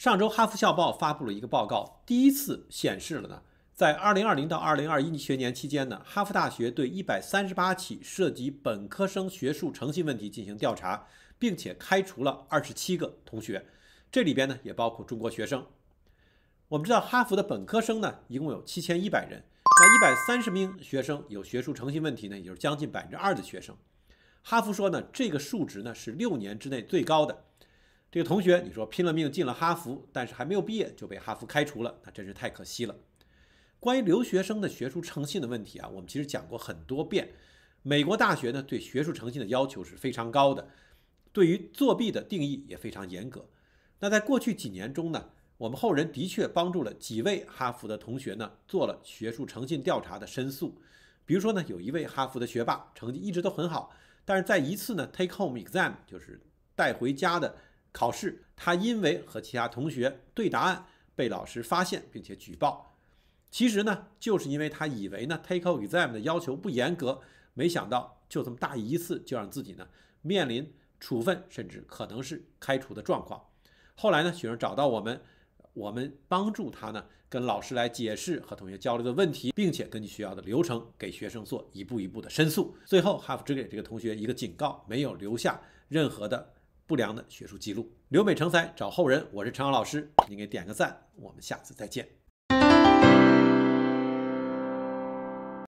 上周哈佛校报发布了一个报告，第一次显示了呢，在2020到2021学年期间呢，哈佛大学对138起涉及本科生学术诚信问题进行调查，并且开除了27个同学，这里边呢也包括中国学生。我们知道哈佛的本科生呢一共有7100人，那130名学生有学术诚信问题呢，也就是将近百分之二的学生。哈佛说呢，这个数值呢是六年之内最高的。这个同学，你说拼了命进了哈佛，但是还没有毕业就被哈佛开除了，那真是太可惜了。关于留学生的学术诚信的问题啊，我们其实讲过很多遍。美国大学呢对学术诚信的要求是非常高的，对于作弊的定义也非常严格。那在过去几年中呢，我们后人的确帮助了几位哈佛的同学呢做了学术诚信调查的申诉。比如说呢，有一位哈佛的学霸成绩一直都很好，但是在一次呢 take home exam 就是带回家的。考试，他因为和其他同学对答案被老师发现并且举报。其实呢，就是因为他以为呢 take home exam 的要求不严格，没想到就这么大一次，就让自己呢面临处分，甚至可能是开除的状况。后来呢，学生找到我们，我们帮助他呢跟老师来解释和同学交流的问题，并且根据学校的流程给学生做一步一步的申诉。最后，哈佛只给这个同学一个警告，没有留下任何的。不良的学术记录，留美成才找后人。我是陈阳老师，您给点个赞，我们下次再见。